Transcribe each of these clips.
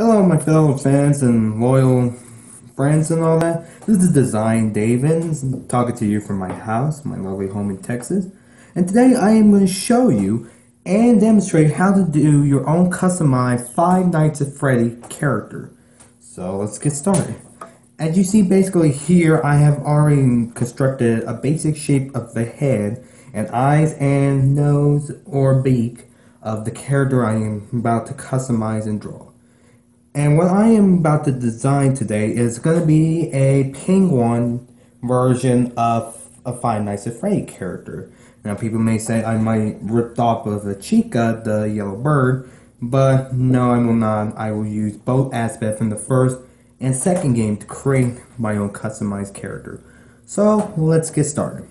Hello, my fellow fans and loyal friends and all that. This is Dezign David talking to you from my house, my lovely home in Texas. And today I am going to show you and demonstrate how to do your own customized Five Nights at Freddy character. So let's get started. As you see basically here, I have already constructed a basic shape of the head and eyes and nose or beak of the character I am about to customize and draw. And what I am about to design today is going to be a penguin version of a Five Nights at Freddy character. Now people may say I might rip off of the Chica, the yellow bird, but no I will not. I will use both aspects from the first and second game to create my own customized character. So let's get started.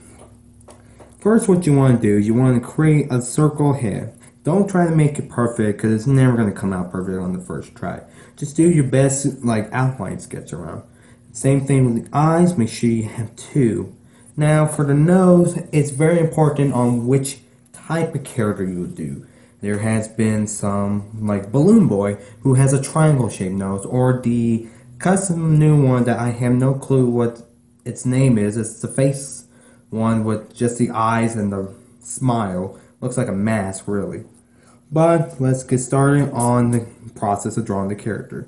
First what you want to do, you want to create a circle head. Don't try to make it perfect because it's never going to come out perfect on the first try. Just do your best like outline sketch around. Same thing with the eyes, make sure you have two. Now for the nose, it's very important on which type of character you do. There has been some like Balloon Boy who has a triangle shaped nose or the custom new one that I have no clue what its name is. It's the face one with just the eyes and the smile. Looks like a mask really. But let's get started on the process of drawing the character.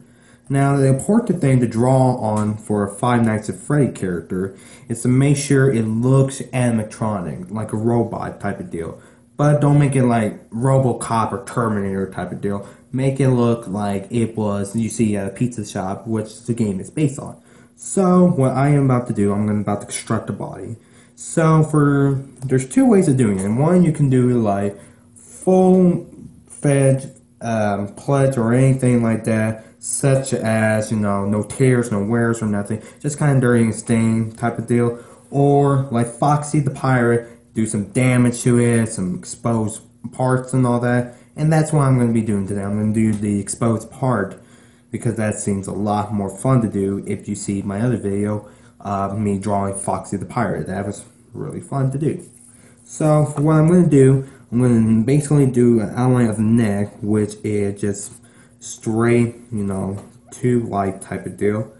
Now, the important thing to draw on for a Five Nights at Freddy character is to make sure it looks animatronic, like a robot type of deal. But don't make it like Robocop or Terminator type of deal. Make it look like it was you see at a pizza shop, which the game is based on. So, what I am about to do, I'm about to construct a body. So, for there's two ways of doing it. one, you can do like full fed um, pledge or anything like that, such as, you know, no tears, no wears or nothing, just kind of dirty and stain type of deal. Or like Foxy the Pirate, do some damage to it, some exposed parts and all that. And that's what I'm going to be doing today. I'm going to do the exposed part because that seems a lot more fun to do if you see my other video of me drawing Foxy the Pirate. That was really fun to do. So for what I'm going to do, I'm going to basically do an outline of the neck, which is just straight, you know, tube light type of deal.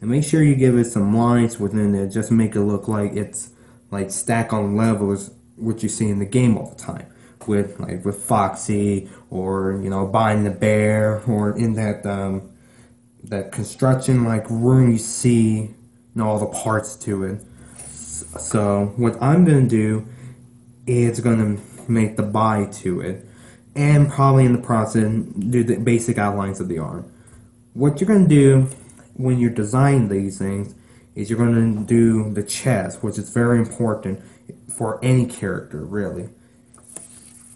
And make sure you give it some lines within it, just make it look like it's like stack on levels, what you see in the game all the time. With like with Foxy or you know buying the bear or in that um, that construction like room you see you know all the parts to it. So what I'm gonna do is gonna make the body to it, and probably in the process do the basic outlines of the arm. What you're going to do when you're designing these things is you're going to do the chest, which is very important for any character, really.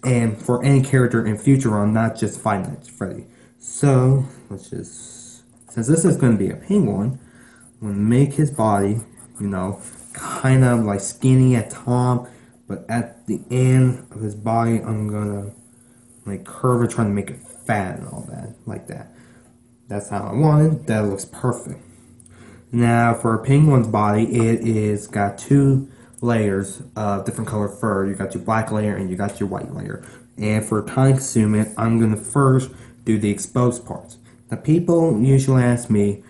And for any character in future on, not just Five Nights Freddy. So, let's just, since this is going to be a penguin, I'm going to make his body, you know, kind of like skinny at top but at the end of his body, I'm gonna like curve it, trying to make it fat and all that, like that. That's how I want it. That looks perfect. Now for a penguin's body, it is got two layers of different color fur. You got your black layer and you got your white layer. And for time consuming, I'm gonna first do the exposed parts. Now people usually ask me,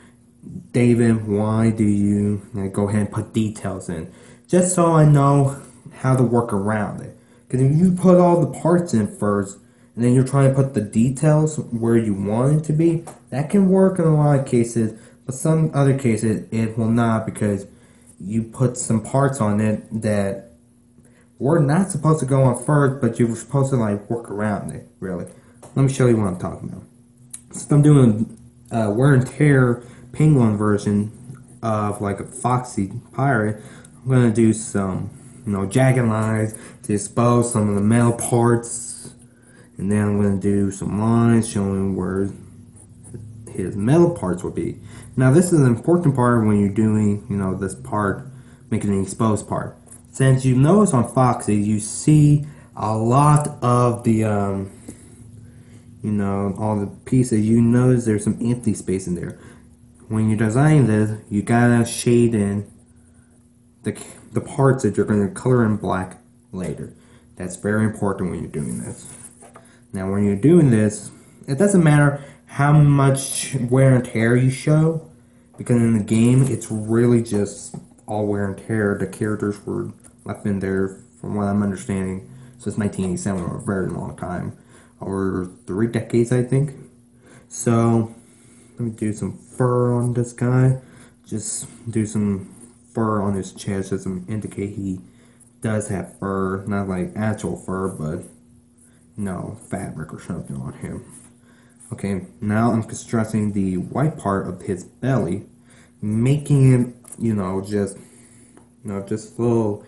David, why do you go ahead and put details in? Just so I know how to work around it. Because if you put all the parts in first, and then you're trying to put the details where you want it to be, that can work in a lot of cases, but some other cases it will not because you put some parts on it that were not supposed to go on first, but you were supposed to like work around it, really. Let me show you what I'm talking about. So I'm doing a wear and tear penguin version of like a foxy pirate. I'm gonna do some you know, jagged lines to expose some of the metal parts. And then I'm going to do some lines showing where his metal parts will be. Now this is an important part when you're doing, you know, this part, making an exposed part. Since you notice on Foxy, you see a lot of the, um, you know, all the pieces, you notice there's some empty space in there. When you're designing this, you gotta shade in the the parts that you're going to color in black later. That's very important when you're doing this. Now when you're doing this, it doesn't matter how much wear and tear you show. Because in the game, it's really just all wear and tear. The characters were left in there, from what I'm understanding, since 1987, or a very long time. Over three decades, I think. So, let me do some fur on this guy. Just do some fur on his chest to indicate he does have fur. Not like actual fur, but no fabric or something on him. Okay, now I'm constructing the white part of his belly, making it, you know, just, you know, just little.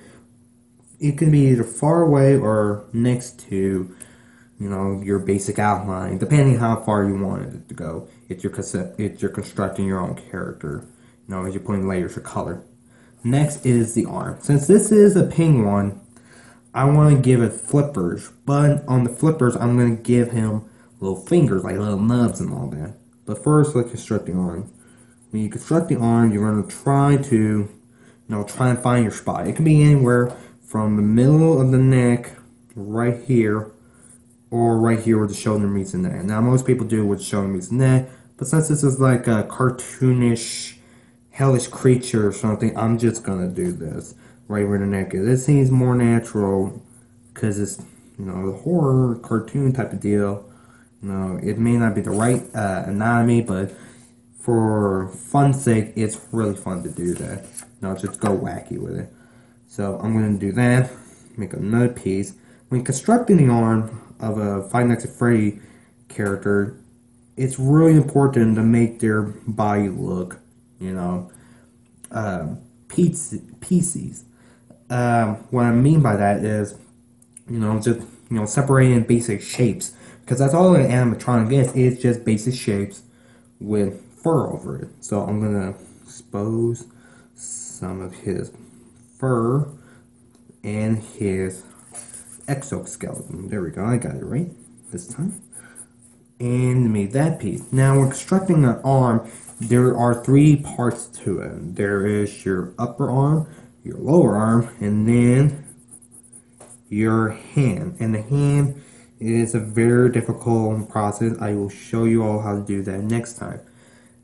It can be either far away or next to, you know, your basic outline, depending how far you want it to go. If you're if you're constructing your own character, you know, as you're putting layers of color. Next is the arm. Since this is a penguin, I want to give it flippers, but on the flippers, I'm going to give him little fingers, like little nubs and all that. But first, let's construct the arm. When you construct the arm, you're going to try to, you know, try and find your spot. It can be anywhere from the middle of the neck, right here, or right here where the shoulder meets the neck. Now, most people do with shoulder meets the neck, but since this is like a cartoonish, hellish creature or something, I'm just to do this right where the neck is. It seems more natural because it's, you know, the horror cartoon type of deal no, it may not be the right uh, anatomy, but for fun's sake, it's really fun to do that. No, just go wacky with it. So I'm to do that, make another piece. When constructing the arm of a Five Nights at Freddy character, it's really important to make their body look, you know, uh, pieces. Um, what I mean by that is, you know, just you know, separating basic shapes because that's all an animatronic is. It's just basic shapes with fur over it. So I'm to expose some of his fur and his exoskeleton. There we go. I got it right this time. And made that piece. Now we're constructing an arm. There are three parts to it. There is your upper arm, your lower arm, and then your hand. And the hand is a very difficult process. I will show you all how to do that next time.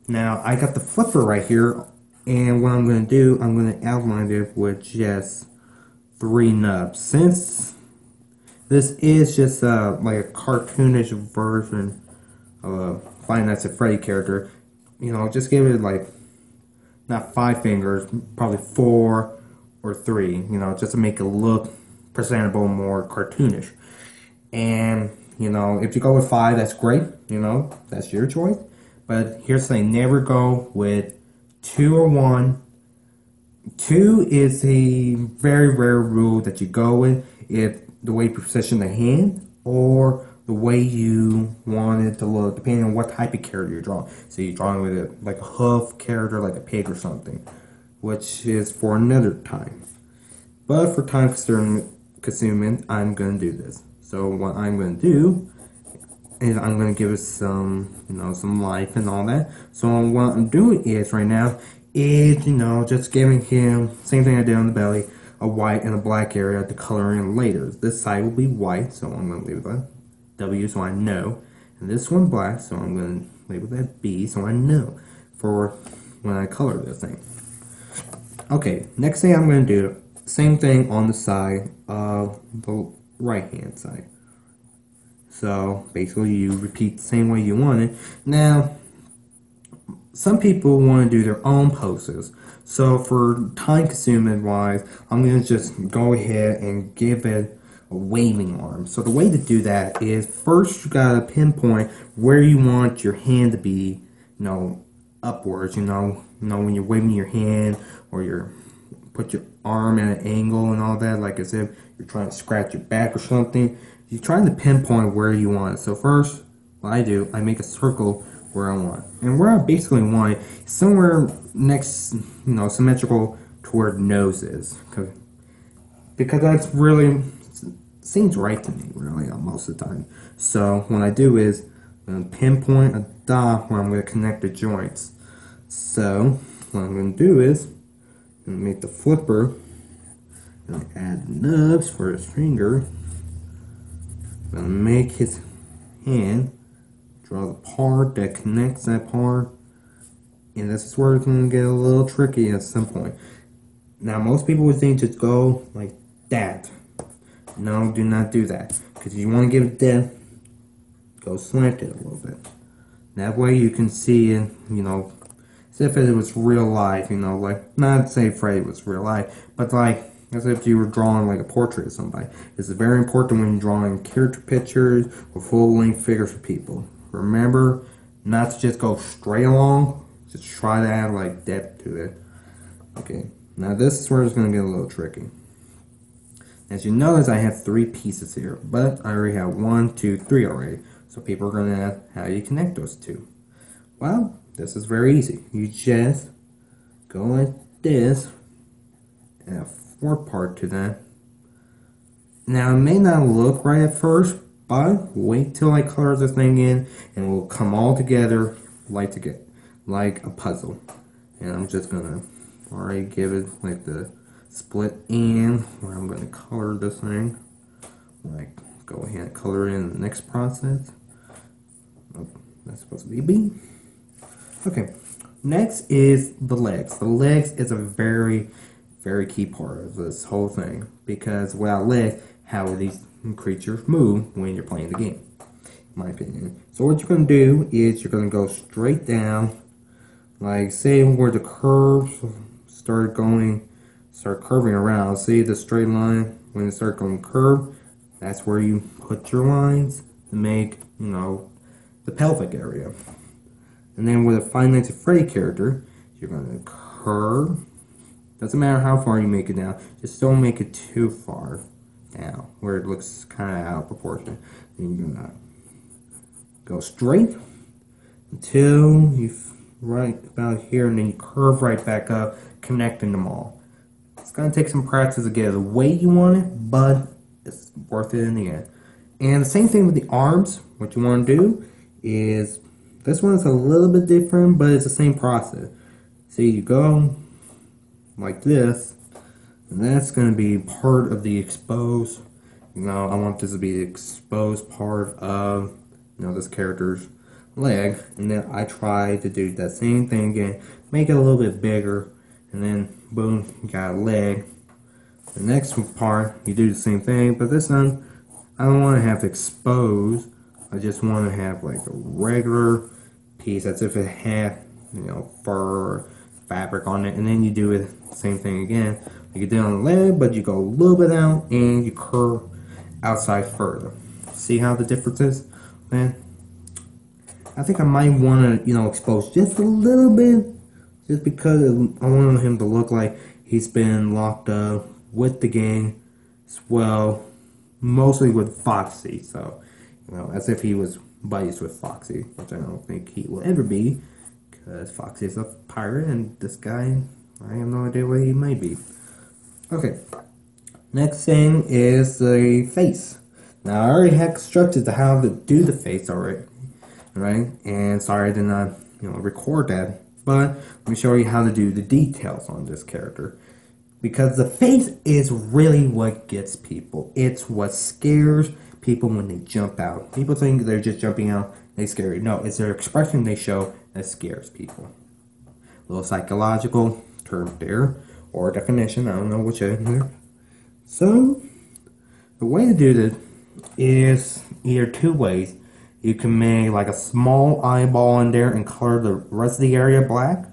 Now, I got the flipper right here, and what I'm going to do, I'm going to outline it with just three nubs. Since this is just uh, like a cartoonish version of a Five Nights at Freddy character, you know, just give it like, not five fingers, probably four or three, you know, just to make it look presentable, more cartoonish. And, you know, if you go with five, that's great. You know, that's your choice. But here's the thing never go with two or one. Two is a very rare rule that you go with if the way you position the hand or the way you want it to look, depending on what type of character you're drawing. So you're drawing with it like a hoof character, like a pig or something, which is for another time. But for time consuming, I'm going to do this. So what I'm going to do is I'm going to give it some, you know, some life and all that. So what I'm doing is right now is, you know, just giving him, same thing I did on the belly, a white and a black area to color in later. This side will be white, so I'm to leave that W so I know. And this one black, so I'm going to label that B so I know for when I color this thing. Okay, next thing I'm going to do, same thing on the side of the right hand side. So basically you repeat the same way you want it. Now, some people want to do their own poses. So for time consuming wise, I'm going to just go ahead and give it waving arm. So the way to do that is first you got to pinpoint where you want your hand to be, you know, upwards, you know, you know when you're waving your hand or you're put your arm at an angle and all that, like as if you're trying to scratch your back or something. You're trying to pinpoint where you want it. So first, what I do, I make a circle where I want. And where I basically want it, somewhere next, you know, symmetrical toward noses. Cause, because that's really, seems right to me, really, uh, most of the time. So what I do is, I'm going to pinpoint a dot where I'm going to connect the joints. So, what I'm going to do is, I'm going to make the flipper Gonna add nubs for his finger. Gonna make his hand draw the part that connects that part. And this is where it's going to get a little tricky at some point. Now, most people would think just go like that. No, do not do that. Because you want to give it depth, go slant it a little bit. That way you can see it, you know, as if it was real life, you know, like, not say Freddy was real life, but like, as if you were drawing like a portrait of somebody. It's very important when you're drawing character pictures or full length figures for people. Remember not to just go straight along, just try to add like depth to it. Okay, now this is where it's going to get a little tricky. As you notice, I have three pieces here, but I already have one, two, three already. So people are going to ask, how you connect those two? Well, this is very easy. You just go like this, and a fourth part to that. Now, it may not look right at first, but wait till I color this thing in, and it will come all together like to get like a puzzle. And I'm just gonna already give it like the split in where I'm gonna color this thing. Like go ahead and color in the next process. Oh, that's supposed to be B. Okay, next is the legs. The legs is a very, very key part of this whole thing because without legs, how will these creatures move when you're playing the game? In my opinion. So what you're gonna do is you're gonna go straight down, like say where the curves start going, start curving around. See the straight line when it starts going curve. That's where you put your lines to make you know the pelvic area. And then with a Five Nights at Freddy character, you're gonna curve. Doesn't matter how far you make it down, just don't make it too far down where it looks kind of out of proportion. Then you're gonna go straight until you right about here, and then you curve right back up, connecting them all. Gonna take some practice to get it the way you want it, but it's worth it in the end. And the same thing with the arms. What you want to do is this one's a little bit different, but it's the same process. See, you go like this, and that's to be part of the exposed. You know, I want this to be the exposed part of, you know, this character's leg. And then I try to do that same thing again, make it a little bit bigger, and then boom, you got a leg. The next part, you do the same thing, but this one, I don't want to have to expose. I just want to have like a regular piece that's if it had, you know, fur or fabric on it. And then you do it same thing again. You get down the leg, but you go a little bit out and you curve outside further. See how the difference is? Man, I think I might want to, you know, expose just a little bit. Just because I wanted him to look like he's been locked up with the gang as well. Mostly with Foxy. So, you know, as if he was buddies with Foxy, which I don't think he will ever be. Because Foxy is a pirate and this guy, I have no idea where he might be. Okay. Next thing is the face. Now I already had constructed the how to do the face already, right? And sorry I did not, you know, record that. But let me show you how to do the details on this character. Because the face is really what gets people. It's what scares people when they jump out. People think they're just jumping out, they scare you. No, it's their expression they show that scares people. A little psychological term there, or definition, I don't know which is So, the way to do this is either two ways. You can make like a small eyeball in there and color the rest of the area black,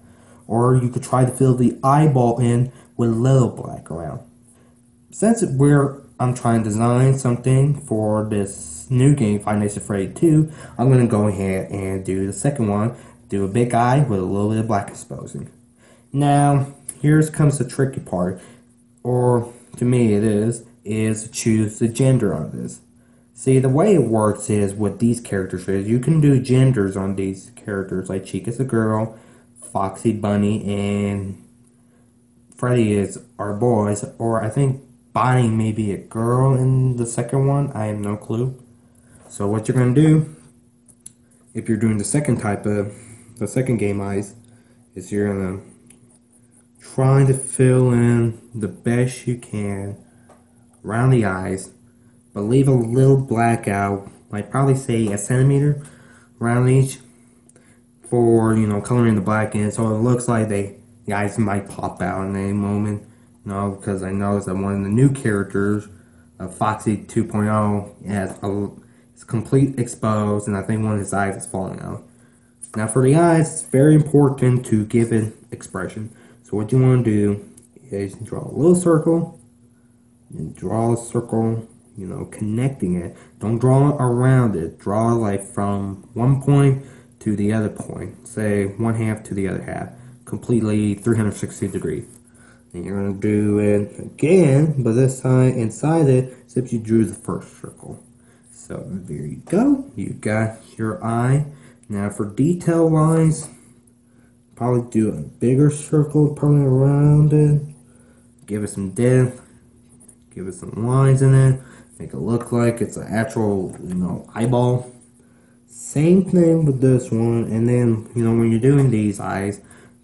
or you could try to fill the eyeball in with a little black around. Since we're I'm trying to design something for this new game, Five Nights at Freddy 2, I'm going to go ahead and do the second one, do a big eye with a little bit of black exposing. Now, here comes the tricky part, or to me it is, is choose the gender on this. See, the way it works is with these characters is you can do genders on these characters, like Chica's a girl, Foxy Bonnie, and Freddy is our boys, or I think Bonnie may be a girl in the second one. I have no clue. So what you're going to do, if you're doing the second type of, the second game eyes, is you're going to try to fill in the best you can around the eyes, but leave a little black out, like probably say a centimeter, around each for you know coloring the black in, so it looks like they the eyes might pop out in any moment. You know, because I noticed that one of the new characters, uh, Foxy 2.0, has a it's complete exposed, and I think one of his eyes is falling out. Now for the eyes, it's very important to give it expression. So what you want to do is draw a little circle, and draw a circle, you know, connecting it. Don't draw around it. Draw like from one point to the other point. Say one half to the other half. Completely 360 degrees. And you're going to do it again, but this time inside it, except you drew the first circle. So there you go. You got your eye. Now for detail wise, probably do a bigger circle probably around it. Give it some depth. Give it some lines in it. Make it look like it's an actual, you know, eyeball. Same thing with this one. And then, you know, when you're doing these eyes,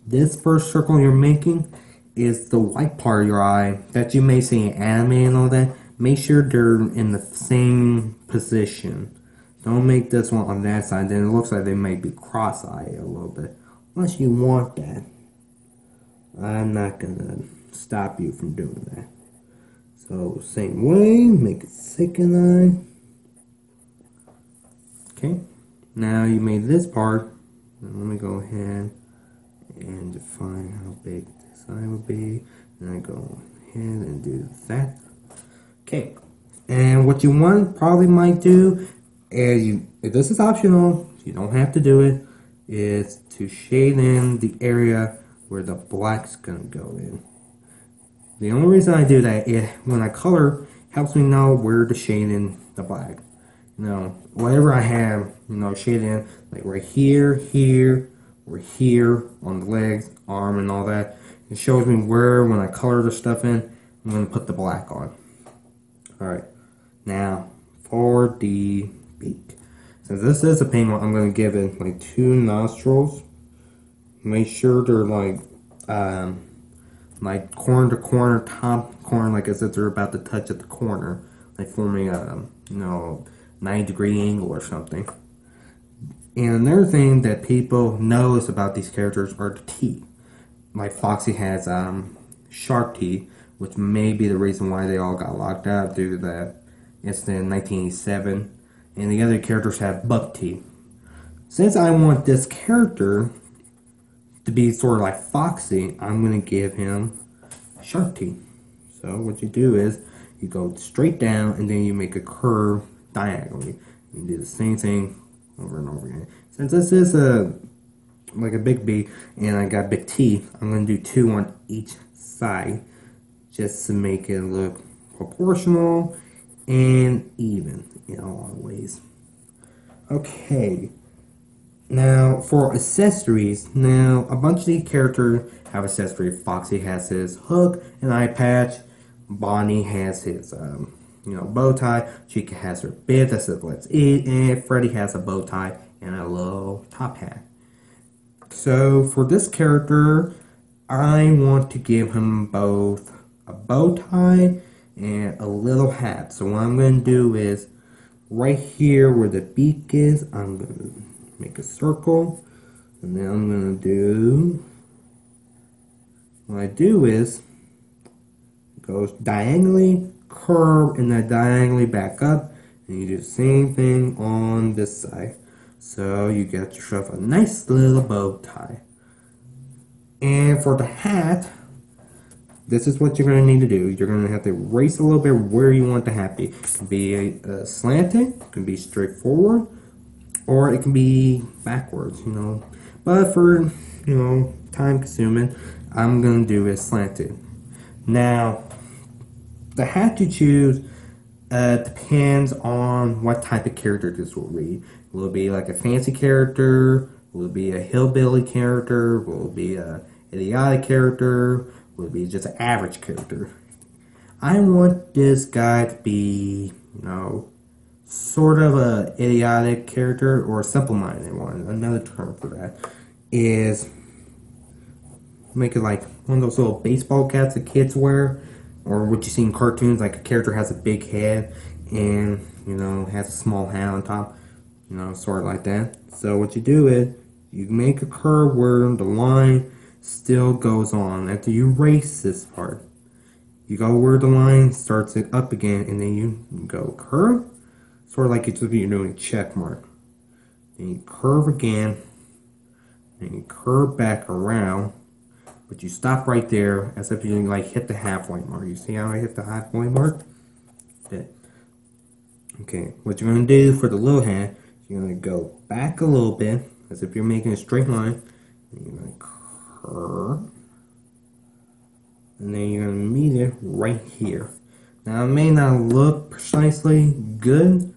this first circle you're making is the white part of your eye that you may see in anime and all that. Make sure they're in the same position. Don't make this one on that side, then it looks like they might be cross-eyed a little bit. Unless you want that. I'm not gonna stop you from doing that. So same way, make a second eye. Okay, now you made this part. Let me go ahead and define how big this eye will be. And I go ahead and do that. Okay, and what you want probably might do is you, this is optional, you don't have to do it, is to shade in the area where the black's gonna go in. The only reason I do that is when I color helps me know where to shade in the black. You know, whatever I have, you know, shade in, like right here, here, or here on the legs, arm, and all that. It shows me where, when I color the stuff in, I'm going to put the black on. Alright, now for the beak. Since this is a penguin, I'm going to give it like two nostrils. Make sure they're like, um, like corner to corner, top corner, like as if they're about to touch at the corner, like forming a, you know, 90 degree angle or something. And another thing that people notice about these characters are the teeth. Like Foxy has um, sharp teeth, which may be the reason why they all got locked up due to that incident in 1987. And the other characters have buck teeth. Since I want this character to be sort of like Foxy, I'm going to give him sharp teeth. So what you do is you go straight down and then you make a curve diagonally. You do the same thing over and over again. Since this is a like a big B and I got big T, I'm going to do two on each side just to make it look proportional and even in all ways. Okay, now for accessories, now a bunch of these characters have accessories. Foxy has his hook and eye patch, Bonnie has his um, you know, bow tie. Chica has her bib that says let's eat, and Freddy has a bow tie and a little top hat. So for this character, I want to give him both a bow tie and a little hat. So what I'm going to do is right here where the beak is, I'm going to make a circle. And then I'm going to do, what I do is, goes diagonally curve and then diagonally back up and you do the same thing on this side. So you get yourself a nice little bow tie. And for the hat this is what you're going to need to do. You're going to have to erase a little bit where you want the hat be. It can be a, a slanted it can be straightforward or it can be backwards you know but for you know time consuming I'm going to do it slanted now the hat you choose uh, depends on what type of character this will be. Will it be like a fancy character? Will it be a hillbilly character? Will it be a idiotic character? Will it be just an average character? I want this guy to be, you know, sort of a idiotic character or a simple-minded one. Another term for that is make it like one of those little baseball caps that kids wear or what you see in cartoons, like a character has a big head and you know has a small hat on top. you know, sort of like that. So what you do is you make a curve where the line still goes on after you erase this part. You go where the line starts it up again, and then you go curve, sort of like it's you're doing check mark. Then you curve again, and you curve back around, but you stop right there as if you like hit the halfway mark. You see how I hit the halfway mark? Okay. Okay, what you're gonna do for the little hand, you're gonna go back a little bit, as if you're making a straight line. And you're gonna curve and then you're gonna meet it right here. Now it may not look precisely good,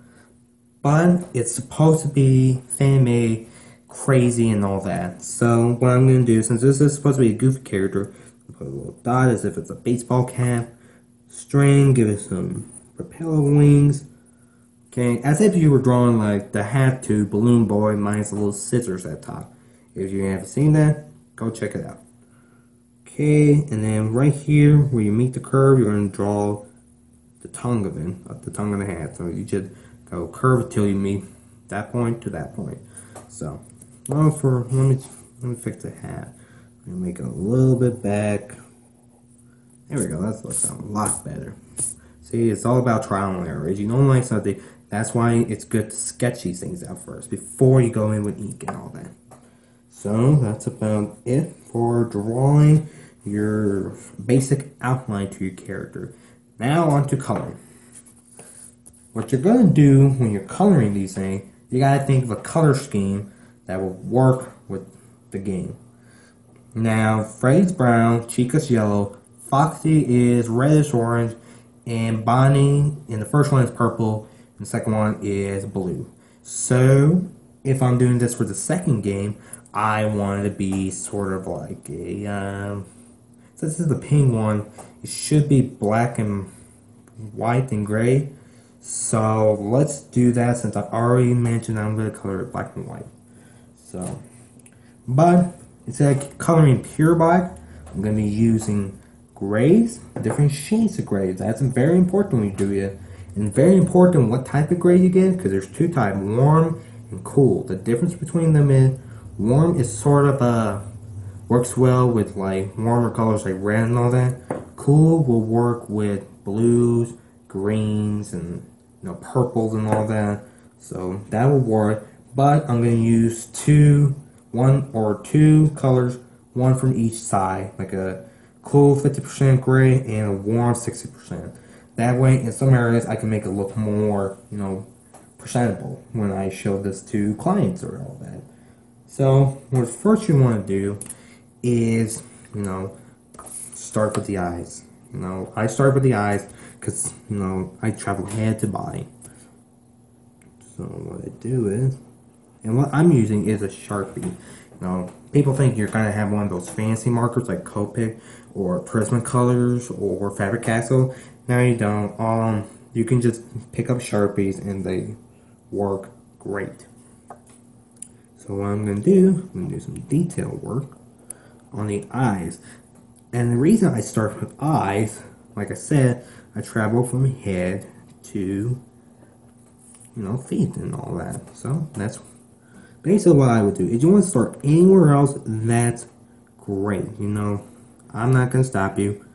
but it's supposed to be fan made, crazy, and all that. So what I'm gonna do, since this is supposed to be a goofy character, put a little dot as if it's a baseball cap, string, give it some propeller wings. Okay, as if you were drawing like the hat to Balloon Boy minus a little scissors at top. If you haven't seen that, go check it out. Okay, and then right here where you meet the curve, you're going to draw the tongue of it, the tongue of the hat. So you just go curve you meet that point to that point. So, now for let me let me fix the hat. Me make it a little bit back. There we go. that looks a lot better. See, it's all about trial and error. If you don't like something, that's why it's good to sketch these things out first before you go in with ink and all that. So that's about it for drawing your basic outline to your character. Now on to coloring. What you're going to do when you're coloring these things, you got to think of a color scheme that will work with the game. Now, Freddy's brown, Chica's yellow, Foxy is reddish orange, and Bonnie in the first one is purple, and the second one is blue. So, if I'm doing this for the second game, I want it to be sort of like a um, this is the pink one, it should be black and white and gray. So let's do that since I've already mentioned I'm going to color it black and white. So, but instead of coloring pure black, I'm going to be using grays, different shades of grays. That's very important when you do it. And very important what type of gray you get because there's two types, warm and cool. The difference between them is warm is sort of a Works well with like warmer colors like red and all that. Cool will work with blues, greens, and you know purples and all that. So that will work. But I'm going to use two, one or two colors, one from each side, like a cool 50% gray and a warm 60%. That way, in some areas, I can make it look more, you know, presentable when I show this to clients or all that. So, what first you want to do is, you know, start with the eyes. You know, I start with the eyes because, you know, I travel head to body. So what I do is, and what I'm using is a Sharpie. You know, people think you're gonna have one of those fancy markers like Copic or Prismacolors or Faber-Castell. No, you don't. Um, you can just pick up Sharpies and they work great. So what I'm gonna do, I'm gonna do some detail work on the eyes. And the reason I start with eyes, like I said, I travel from head to, you know, feet and all that. So that's basically what I would do. If you want to start anywhere else, that's great. You know, I'm not going to stop you.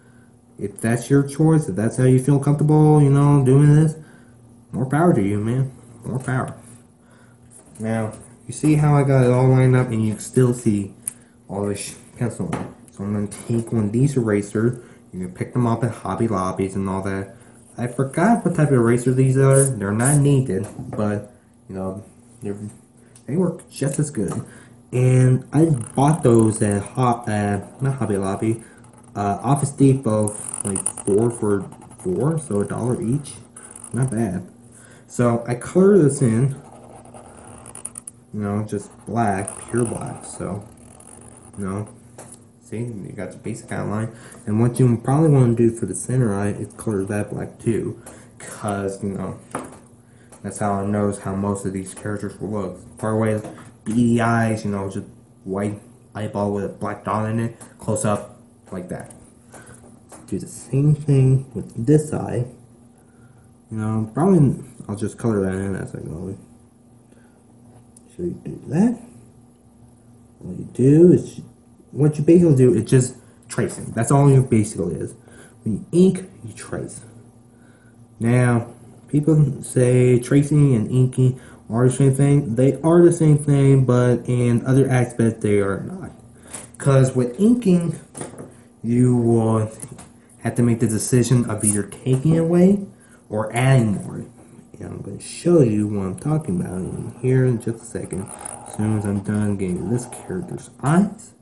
If that's your choice, if that's how you feel comfortable, you know, doing this, more power to you, man. More power. Now, you see how I got it all lined up and you still see all this pencil. So I'm going to take one of these erasers. You can pick them up at Hobby Lobbies and all that. I forgot what type of eraser these are. They're not needed, but, you know, they work just as good. And I bought those at, Ho uh, not Hobby Lobby, uh, Office Depot, like four for four, so a dollar each. Not bad. So I color this in, you know, just black, pure black. So, you know, See, you got the basic outline. And what you probably want to do for the center eye is color that black too. Because, you know, that's how I knows how most of these characters will look. Far away, beady eyes, you know, just white eyeball with a black dot in it. Close up, like that. Do the same thing with this eye. You know, probably I'll just color that in as I go. So you do that. What you do is, what you basically do is just tracing. That's all you basically is. When you ink, you trace. Now, people say tracing and inking are the same thing. They are the same thing, but in other aspects, they are not. Because with inking, you will have to make the decision of either taking away or adding more. And I'm going to show you what I'm talking about here in just a second. As soon as I'm done getting this character's eyes,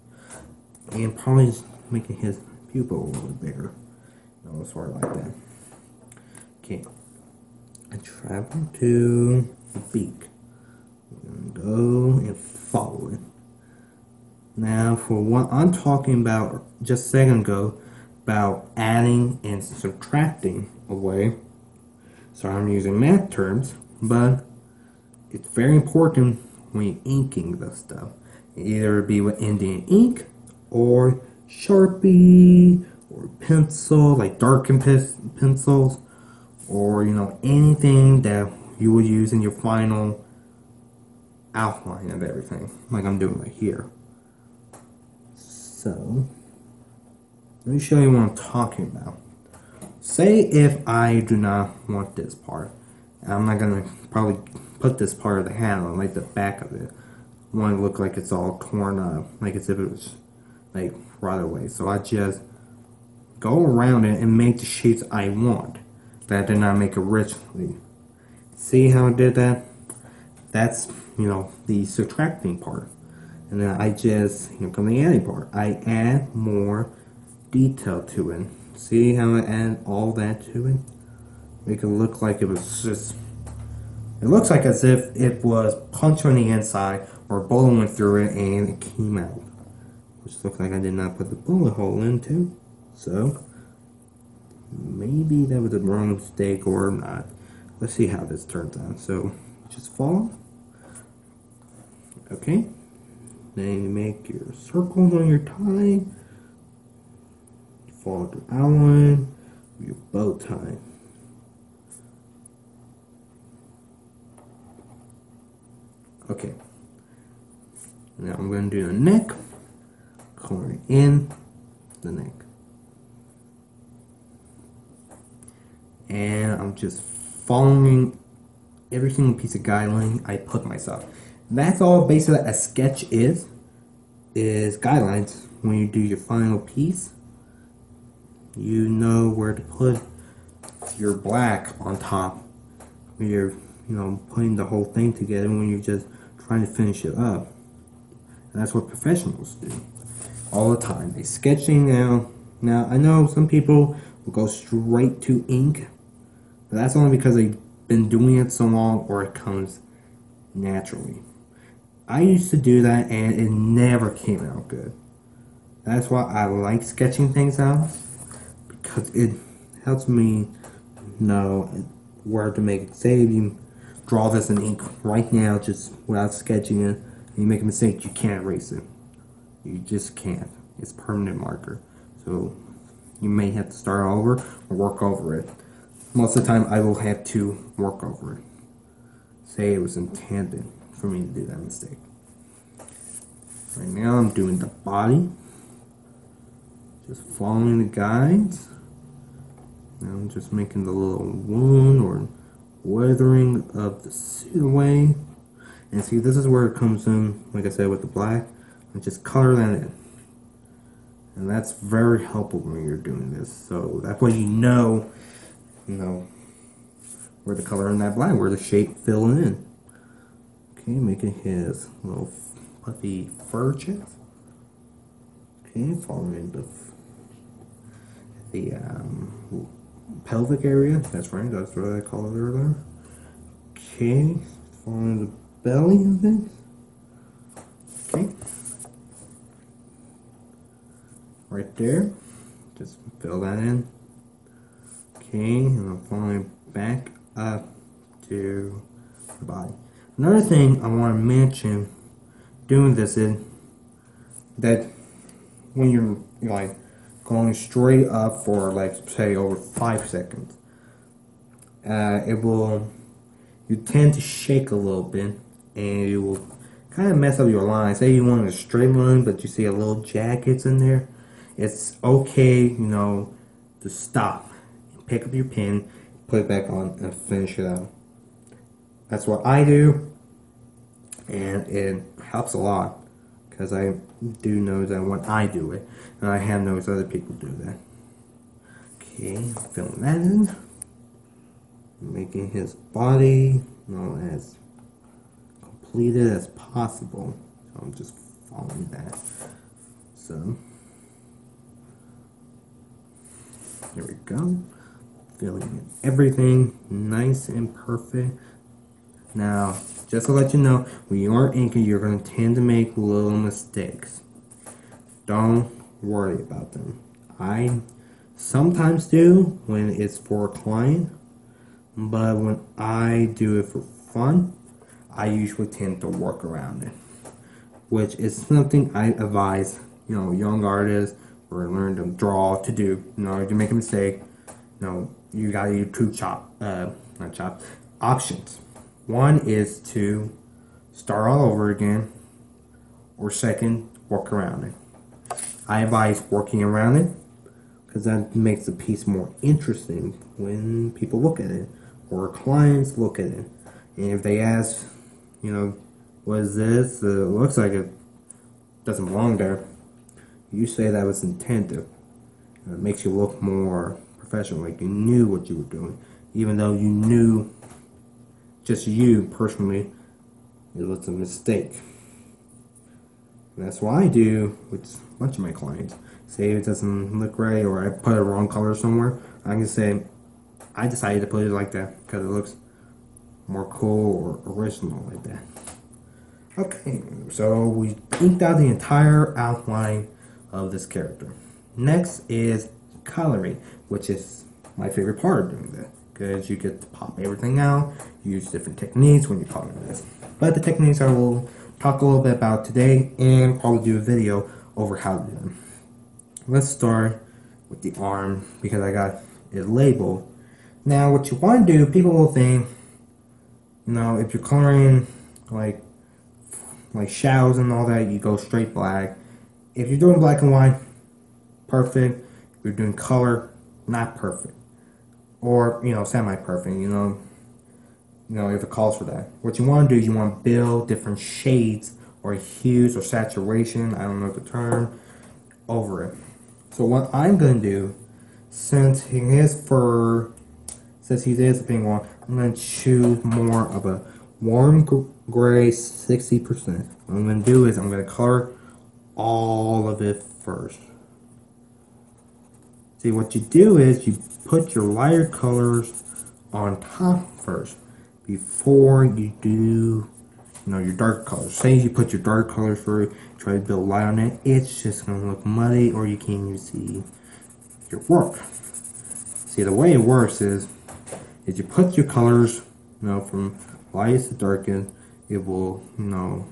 and probably making his pupil a little bit bigger. No, sort of like that. Okay. I travel to the beak. And go and follow it. Now, for what I'm talking about just a second ago, about adding and subtracting away. So I'm using math terms, but it's very important when you're inking the stuff. Either be with Indian ink or Sharpie or pencil, like darkened pencils, or you know anything that you would use in your final outline of everything, like I'm doing right here. So, let me show you what I'm talking about. Say if I do not want this part. I'm not to probably put this part of the handle, like the back of it. Want to look like it's all torn up, like as if it was like right away. So I just go around it and make the shapes I want that did not make originally. See how I did that? That's, you know, the subtracting part. And then I just, you here come the adding part. I add more detail to it. See how I add all that to it? Make it look like it was just, it looks like as if it was punched on the inside or bullet went through it and it came out. Which looks like I did not put the bullet hole into. So, maybe that was a wrong mistake or not. Let's see how this turns out. So, just follow. Okay. Then you make your circles on your tie follow the outline your bow tie. Okay. Now I'm going to do the neck, corner in the neck. And I'm just following every single piece of guideline I put myself. That's all basically a sketch is, is guidelines when you do your final piece you know where to put your black on top when you're you know putting the whole thing together when you're just trying to finish it up and that's what professionals do all the time. They sketching now. Now I know some people will go straight to ink but that's only because they've been doing it so long or it comes naturally. I used to do that and it never came out good. That's why I like sketching things out because it helps me know where to make it. Say you draw this in ink right now, just without sketching it, and you make a mistake, you can't erase it. You just can't. It's permanent marker. So you may have to start over or work over it. Most of the time, I will have to work over it. Say it was intended for me to do that mistake. Right now, I'm doing the body. Just following the guides. Now I'm just making the little wound or weathering of the away. And see, this is where it comes in, like I said, with the black. And just color that in. And that's very helpful when you're doing this. So that way you know, you know, where the color in that black, where the shape fill in. Okay, making his little puffy fur chest. Okay, following the the um, pelvic area. That's right, that's what I call it earlier. Okay, following the belly of it. Okay. Right there. Just fill that in. Okay, and I'm following back up to the body. Another thing I want to mention doing this is that when you're like going straight up for like say over five seconds. Uh, it will you tend to shake a little bit and you will kind of mess up your line. Say you want a straight line, but you see a little jackets in there. It's okay, you know, to stop, pick up your pen, put it back on, and finish it out. That's what I do, and it helps a lot because I do know that when I do it, and I have noticed other people do that. Okay, filling that in, making his body not as completed as possible. So I'm just following that. So here we go, filling in everything nice and perfect. Now, just to let you know, when you are inking, you're going to tend to make little mistakes. Don't worry about them. I sometimes do when it's for a client, but when I do it for fun, I usually tend to work around it, which is something I advise, you know, young artists or learn to draw to do. You know, if you make a mistake, you know, you gotta two chop, uh, not chop, options one is to start all over again, or second, work around it. I advise working around it because that makes the piece more interesting when people look at it or clients look at it. And if they ask, you know, what is this? Uh, it looks like it doesn't belong there. You say that was intended. It makes you look more professional, like you knew what you were doing, even though you knew just you personally, it was a mistake. And that's what I do with a bunch of my clients. Say it doesn't look right or I put a wrong color somewhere, I can say, I decided to put it like that because it looks more cool or original like that. Okay, so we inked out the entire outline of this character. Next is coloring, which is my favorite part of doing this because you get to pop everything out, use different techniques when you're coloring this. But the techniques I will talk a little bit about today and probably do a video over how to do them. Let's start with the arm because I got it labeled. Now what you want to do, people will think, you know, if you're coloring like like shadows and all that, you go straight black. If you're doing black and white, perfect. If you're doing color, not perfect. Or you know semi-perfect you know? You know if it calls for that. What you want to do is you want to build different shades or hues or saturation I don't know the term over it. So what I'm going to do since he is fur since he is a penguin I'm going to choose more of a warm gray 60% what I'm going to do is I'm going to color all of it first See, what you do is you put your lighter colors on top first before you do, you know, your dark colors. Say you put your dark colors first, try to build light on it, it's just going to look muddy or you can't even see your work. See, the way it works is, is you put your colors, you know, from lightest to darkest, it will, you know,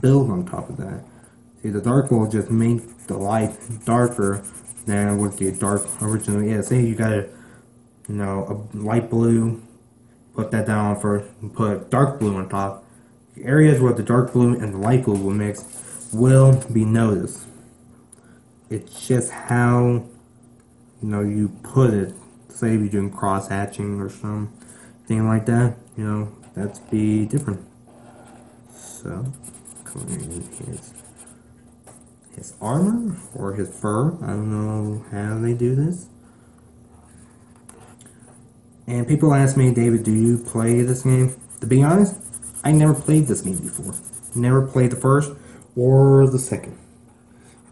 build on top of that. See, the dark will just make the light darker than what the dark originally is. Say you got a, you know, a light blue, put that down first, put dark blue on top. Areas where the dark blue and the light blue will mix will be noticed. It's just how, you know, you put it. Say if you're doing cross hatching or something like that, you know, that's be different. So, coming in here his armor or his fur. I don't know how they do this. And people ask me, David, do you play this game? To be honest, I never played this game before. Never played the first or the second.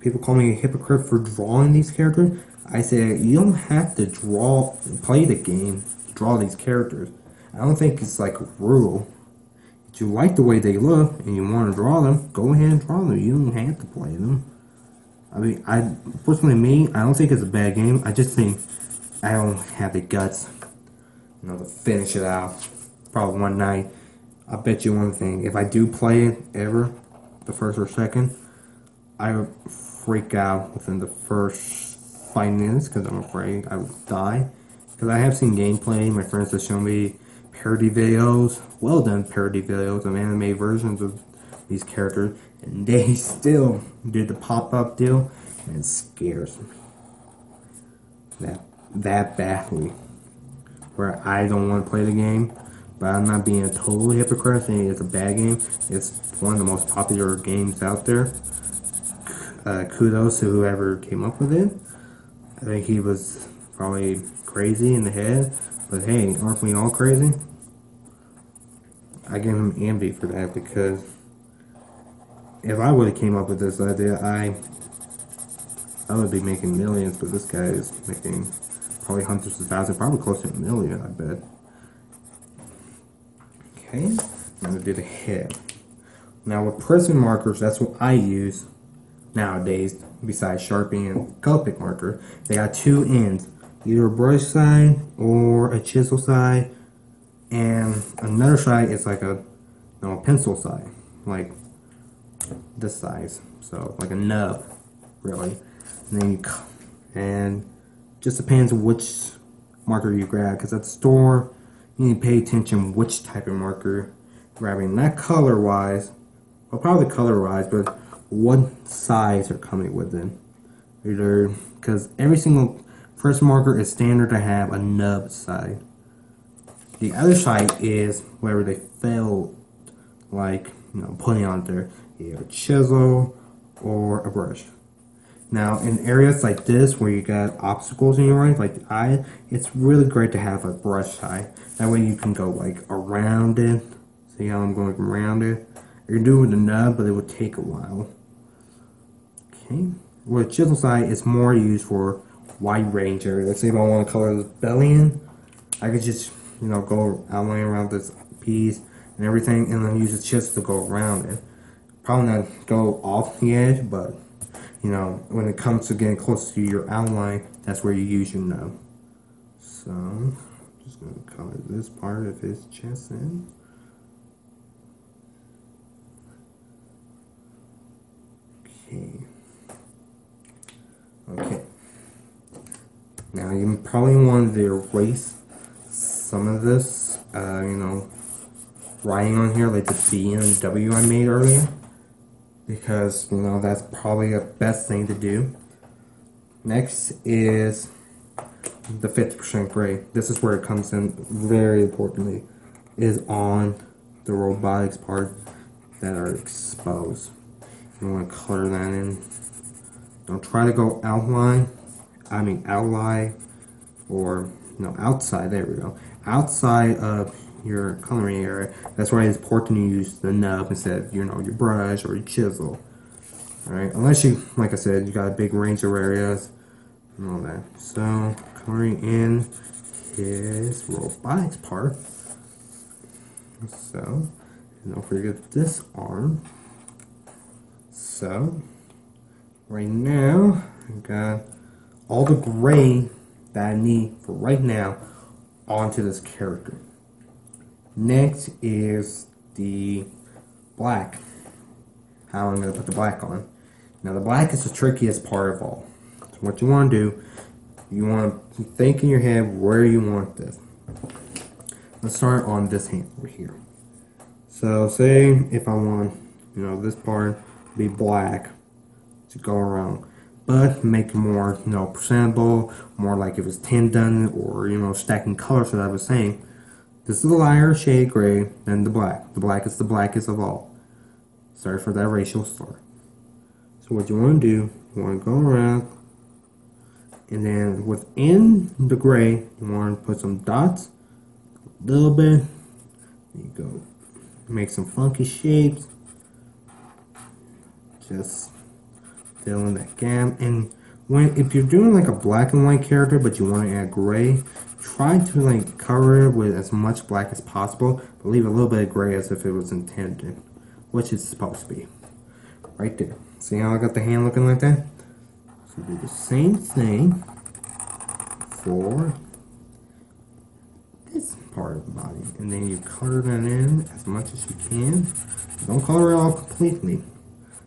People call me a hypocrite for drawing these characters. I say you don't have to draw, play the game, draw these characters. I don't think it's like a rule. If you like the way they look and you want to draw them, go ahead and draw them. You don't have to play them. I mean, I personally, me, I don't think it's a bad game. I just think I don't have the guts, you know, to finish it out. Probably one night. I bet you one thing: if I do play it ever, the first or second, I freak out within the first five minutes because I'm afraid I would die. Because I have seen gameplay. My friends have shown me parody videos, well done parody videos of anime versions of these characters, and they still did the pop-up deal, and it scares me that that badly. Where I don't want to play the game, but I'm not being a total hypocrite saying it's a bad game. It's one of the most popular games out there. Uh, kudos to whoever came up with it. I think he was probably crazy in the head, but hey, aren't we all crazy? I give him envy for that because if I would have came up with this idea, I I would be making millions, but this guy is making probably hundreds of thousands, probably close to a million, I bet. Okay, I'm gonna do the head. Now with Prisma markers, that's what I use nowadays, besides Sharpie and Copic marker. They got two ends, either a brush side or a chisel side, and another side is like a you know, pencil side, like this size, so like a nub, really. And then you and just depends which marker you grab, because at the store you need to pay attention which type of marker grabbing, not color wise, well probably color wise, but what size are coming with it. Either because every single first marker is standard to have a nub side. The other side is wherever they felt like you know putting on there a chisel or a brush. Now in areas like this where you got obstacles in your way, like the eye, it's really great to have a brush side. That way you can go like around it. See how I'm going around it? You can do it with a nub, but it would take a while. Okay. With chisel side, it's more used for wide range area. Let's say if I want to color this belly in, I could just you know, go outline around this piece and everything, and then use the chisel to go around it. Probably not go off the edge, but you know, when it comes to getting close to your outline, that's where you use your nub. So, I'm just gonna color this part of his chest in. Okay. Okay. Now you probably want to erase some of this, uh, you know, writing on here, like the B and W I made earlier. Because, you know, that's probably the best thing to do. Next is the 50% gray. This is where it comes in very importantly, is on the robotics part that are exposed. You want to color that in. Don't try to go outline, I mean outline, or no outside. There we go outside of your coloring area, that's why it's important to use the nub instead of, you know, your brush or your chisel. Alright, unless you, like I said, you got a big range of areas and all that. So, coloring in his robotics part. So, don't forget this arm. So, right now, I got all the gray that I need for right now onto this character. Next is the black. How I'm going to put the black on. Now the black is the trickiest part of all. So what you want to do, you want to think in your head where you want this. Let's start on this hand over here. So say if I want, you know, this part to be black to go around but make it more, you know, presentable, more like it was tendon or, you know, stacking colors that I was saying. This is the lighter shade gray than the black. The black is the blackest of all. Sorry for that racial slur. So what you want to do, you want to go around, and then within the gray, you want to put some dots, a little bit. you go, make some funky shapes. Just fill in that gap. And when if you're doing like a black and white character, but you want to add gray, try to like cover it with as much black as possible, but leave a little bit of gray as if it was intended, which it's supposed to be. Right there. See how I got the hand looking like that? So do the same thing for this part of the body. And then you color that in as much as you can. Don't color it all completely.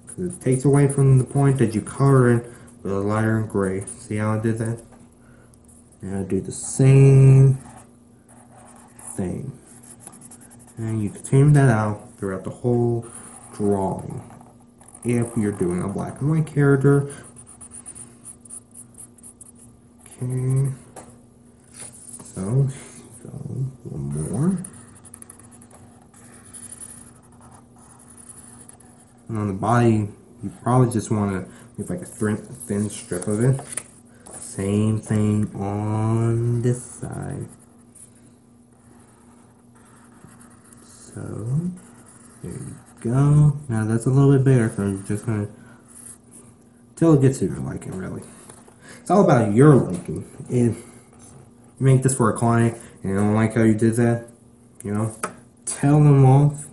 Because it takes away from the point that you color in with a lighter gray. See how I did that? Now do the same thing. And you continue that out throughout the whole drawing. If you're doing a black and white character. Okay. So, one more. And on the body, you probably just want to leave like a thin, thin strip of it. Same thing on this side. So, there you go. Now that's a little bit bigger, so I'm just gonna till it gets to your liking, really. It's all about your liking. If you make this for a client and they don't like how you did that, you know, tell them off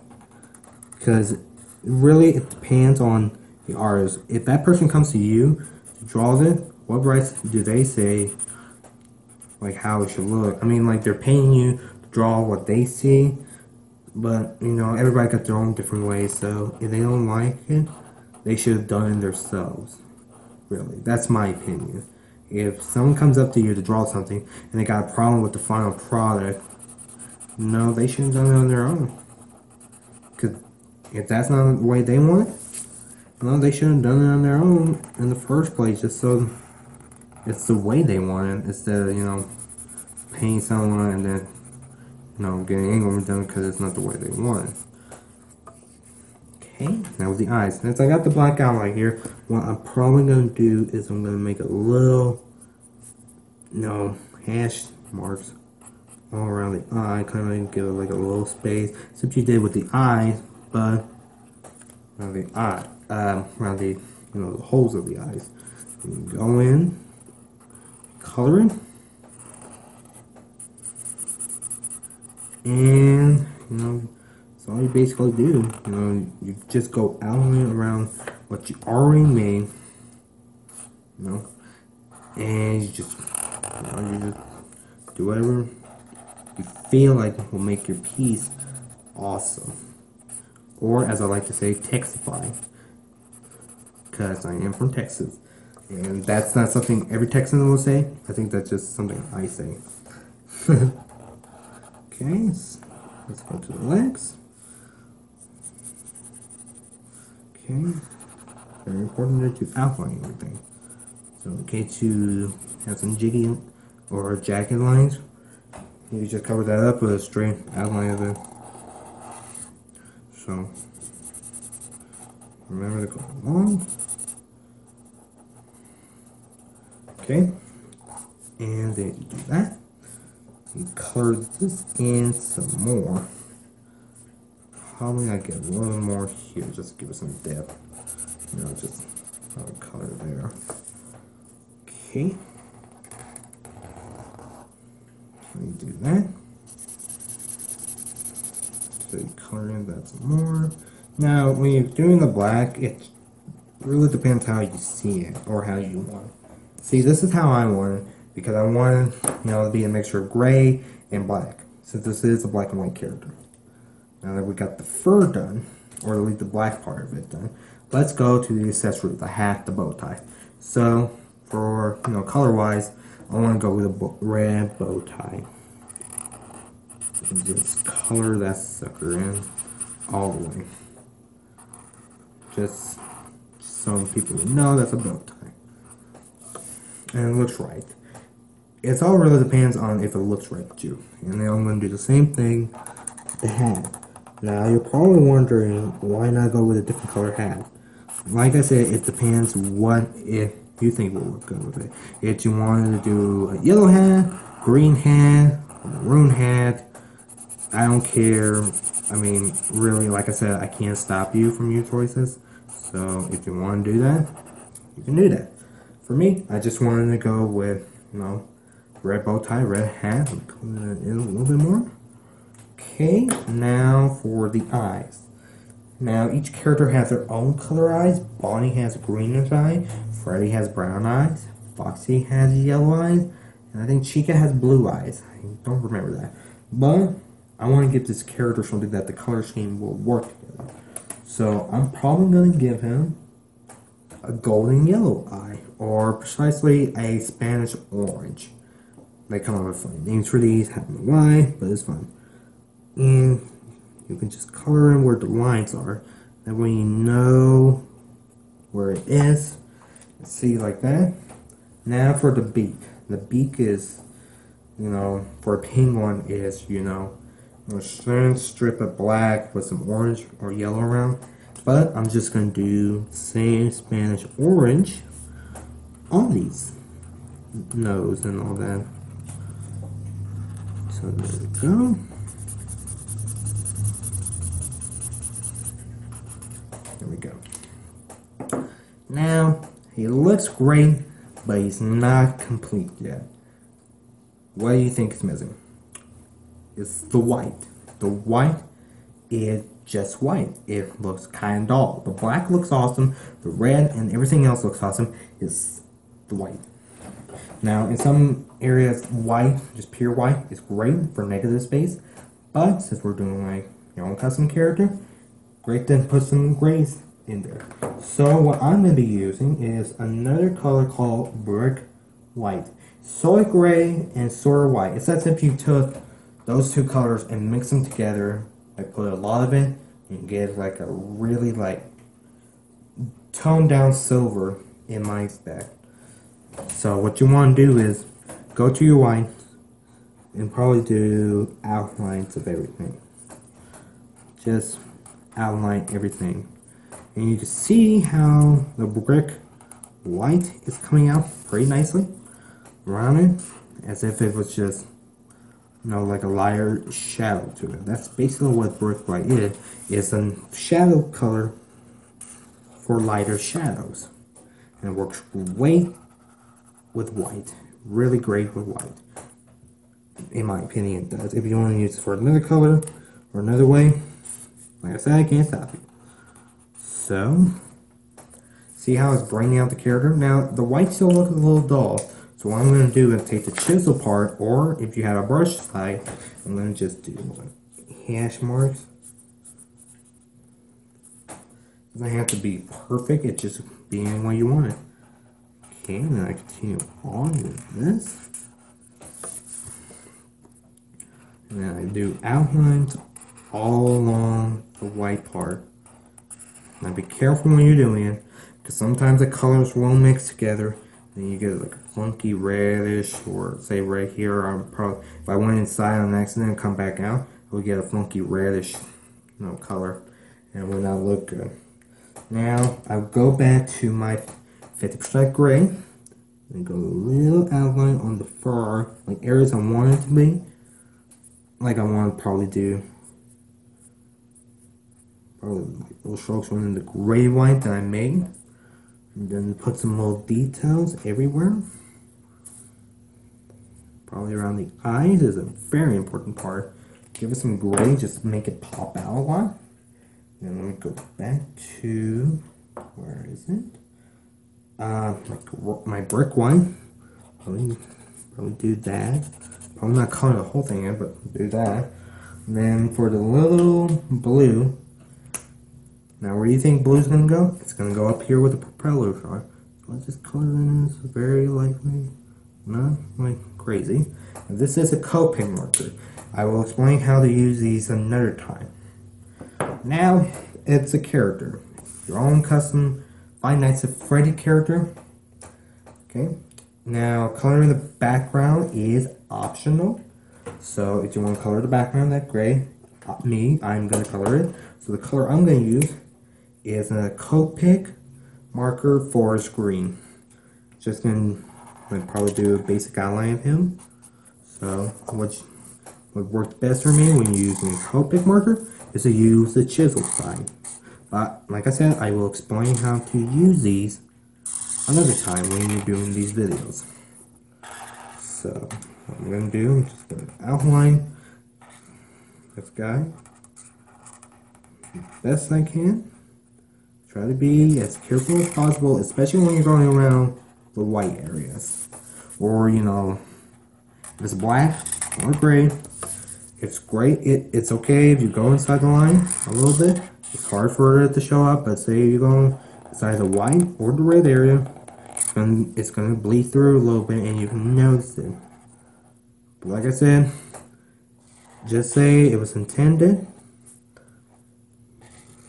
because really it depends on the artist. If that person comes to you, draws it, what rights do they say like how it should look? I mean like they're paying you to draw what they see, but you know, everybody got their own different ways, so if they don't like it, they should have done it themselves. Really. That's my opinion. If someone comes up to you to draw something and they got a problem with the final product, no, they shouldn't have done it on their own. Because if that's not the way they want it, well, they should have done it on their own in the first place, just so it's the way they want it, instead of, you know, paying someone and then, you know, getting angry with them because it's not the way they want it. Okay, now with the eyes. Since I got the black outline here, what I'm probably going to do is I'm going to make a little, you know, hash marks all around the eye, kind of give it like a little space, except you did with the eyes, but around the eye, um, around the, you know, the holes of the eyes. Go in, color it, and, you know, that's all you basically do. You know, you just go outline around what you already made, you know, and you just, you know, you just do whatever you feel like will make your piece awesome. Or, as I like to say, Texify. Because I am from Texas. And that's not something every Texan will say. I think that's just something I say. okay, let's go to the legs. Okay, very important to outline everything. So, in case you have some jiggy or jagged lines, you just cover that up with a straight outline of it. So, remember to go along. Okay, and then do that. You color this in some more. Probably I get little more here, just give it some depth. You know, just color there. Okay. me do that. So you color in that some more. Now, when you're doing the black, it really depends how you see it or how you want it. See, this is how I want it because I want it, you know, to be a mixture of gray and black since this is a black and white character. Now that we got the fur done, or at least the black part of it done, let's go to the accessory, the hat, the bow tie. So, for, you know, color-wise, I want to go with a red bow tie. And just color that sucker in all the way. Just so people know that's a bow tie. And it looks right. It's all really depends on if it looks right to you. And then I'm going to do the same thing with the hat. Now you're probably wondering why not go with a different color hat. Like I said, it depends what if you think will look good with it. If you wanted to do a yellow hat, green hat, maroon hat, I don't care. I mean, really, like I said, I can't stop you from your choices. So if you want to do that, you can do that. For me, I just wanted to go with, you know, red bow tie, red hat. Color it in a little bit more. Okay, now for the eyes. Now, each character has their own color eyes. Bonnie has greenish eye. Freddy has brown eyes. Foxy has yellow eyes. And I think Chica has blue eyes. I don't remember that. But I want to give this character something that the color scheme will work together. So I'm probably going to give him a golden yellow eye. Or precisely a Spanish orange. They come up with funny names for these. I don't know why, but it's fun. And you can just color in where the lines are. That way you know where it is. See like that. Now for the beak. The beak is, you know, for a penguin is, you know, a thin strip of black with some orange or yellow around. But I'm just going to do same Spanish orange on these nose and all that. So there we go. There we go. Now, he looks great, but he's not complete yet. What do you think is missing? It's the white. The white is just white. It looks kind of dull. The black looks awesome. The red and everything else looks awesome. It's the white. Now, in some areas, white, just pure white, is great for negative space. But since we're doing like your own custom character, great to put some grays in there. So what I'm going to be using is another color called brick white. Soy gray and soy white. It's as if you took those two colors and mix them together. I put a lot of it and get like a really like toned down silver in my spec. So what you want to do is go to your white and probably do outlines of everything. Just outline everything. And you can see how the brick white is coming out pretty nicely around it as if it was just you know like a lighter shadow to it. That's basically what brick white is. It's a shadow color for lighter shadows. And it works great with white. Really great with white. In my opinion, it does. If you want to use it for another color or another way, like I said, I can't stop you. So, see how it's bringing out the character? Now, the white still looks a little dull. So what I'm going to do is take the chisel part, or if you have a brush side, I'm going to just do hash marks. It doesn't have to be perfect, it's just being what you want it. Okay, and then I continue on with this. And then I do outlines all along the white part. Now be careful when you're doing it, because sometimes the colors will mix together, and you get like a funky reddish, or say right here, I'm probably if I went inside on accident and come back out, would get a funky reddish, you know, color, and it would not look good. Now I'll go back to my 50% gray and go a little outline on the fur, like areas I want it to be. Like I want to probably do probably little strokes on the gray white that I made. And then put some little details everywhere. Probably around the eyes is a very important part. Give it some gray, just make it pop out a lot. Then let me go back to, where is it? Uh, my, my brick one. Probably, probably do that. I'm not color the whole thing in, but do that. And then for the little blue, now where do you think blue is going to go? It's to go up here with the propeller on. So let's just color in this very lightly, not like crazy. This is a Copic marker. I will explain how to use these another time. Now, it's a character. Your own custom Five Nights at Freddy character. Okay. Now, coloring the background is optional. So, if you want to color the background that gray, uh, me, I'm going to color it. So, the color I'm going to use is a Copic marker forest green. Just going to probably do a basic outline of him. So, what, what works best for me when using a Copic marker is to use the chisel side. But like I said, I will explain how to use these another time when you're doing these videos. So what I'm gonna do, I'm just gonna outline this guy best I can. Try to be as careful as possible, especially when you're going around the white areas. Or, you know, if it's black or gray, it's great. It, it's okay if you go inside the line a little bit it's hard for it to show up, but say you go inside the white or the red area, and it's gonna bleed through a little bit and you can notice it. But like I said, just say it was intended,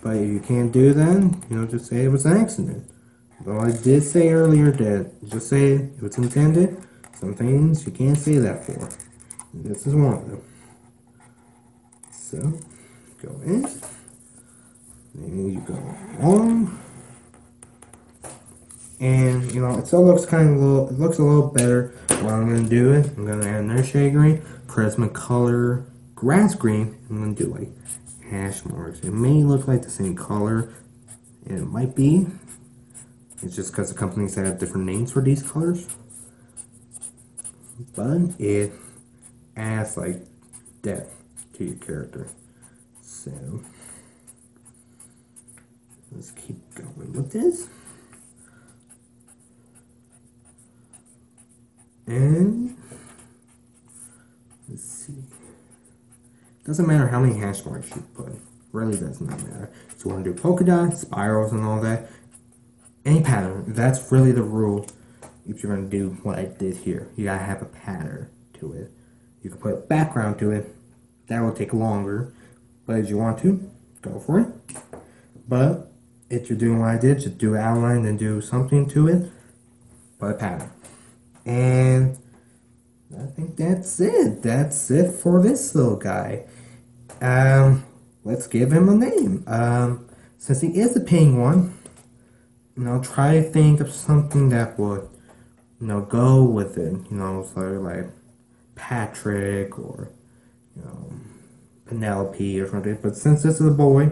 but But if you can't do that, you know, just say it was an accident. Though I did say earlier that just say it was intended. Some things you can't say that for. This is one of them. So, go in. Then you go on. And, you know, it still looks kind of a little, it looks a little better. What I'm going to do is, I'm going to add another shade green, Prismacolor grass green. I'm going to do like hash marks. It may look like the same color, and it might be. It's just because the companies have different names for these colors. But it adds like depth to your character. So let's keep going with this. And let's see. Doesn't matter how many hash marks you put. Really does not matter. So you want to do polka dots, spirals, and all that. Any pattern. That's really the rule. If you're going to do what I did here, you gotta have a pattern to it. You can put a background to it. That will take longer. But if you want to, go for it. But if you're doing what I did, just do outline and do something to it. But a pattern. And I think that's it. That's it for this little guy. Um, let's give him a name. Um, since he is a penguin, you know, try to think of something that would, you know, go with it. You know, so like Patrick or, you know, Penelope or something. But since this is a boy,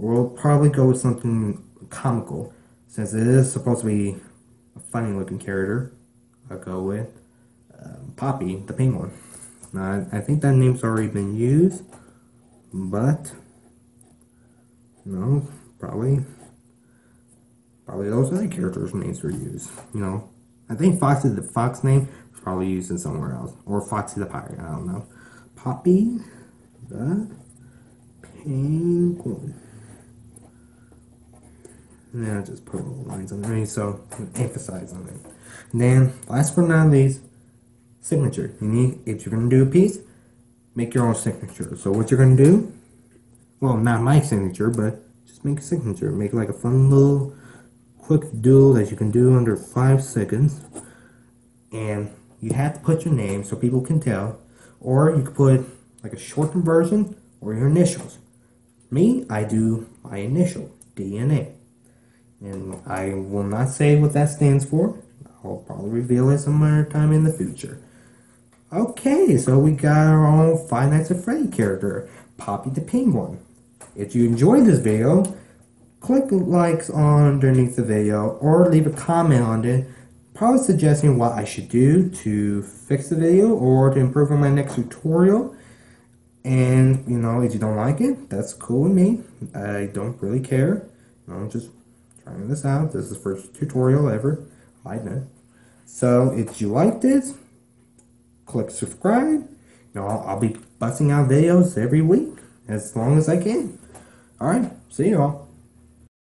we'll probably go with something comical. Since it is supposed to be a funny looking character, I'll go with um, Poppy, the penguin. Now, I think that name's already been used, but no, probably probably those other characters' names were used. You know, I think Foxy the fox name was probably used in somewhere else, or Foxy the pirate. I don't know. Poppy the penguin. And then I just put little lines underneath so emphasize on it. And then, last but not least, signature. You need, if you're going to do a piece, make your own signature. So what you're going to do, well, not my signature, but just make a signature. Make like a fun little quick doodle that you can do under five seconds. And you have to put your name so people can tell. Or you could put like a shortened version or your initials. Me, I do my initial, DNA. And I will not say what that stands for. I'll probably reveal it some other time in the future. Okay, so we got our own Five Nights at Freddy character, Poppy the Penguin. If you enjoyed this video, click the likes on underneath the video or leave a comment on it, probably suggesting what I should do to fix the video or to improve on my next tutorial. And, you know, if you don't like it, that's cool with me. I don't really care. I'm just trying this out. This is the first tutorial ever. I know. So if you liked it, click subscribe. You know, I'll, I'll be busting out videos every week as long as I can. All right, see you all.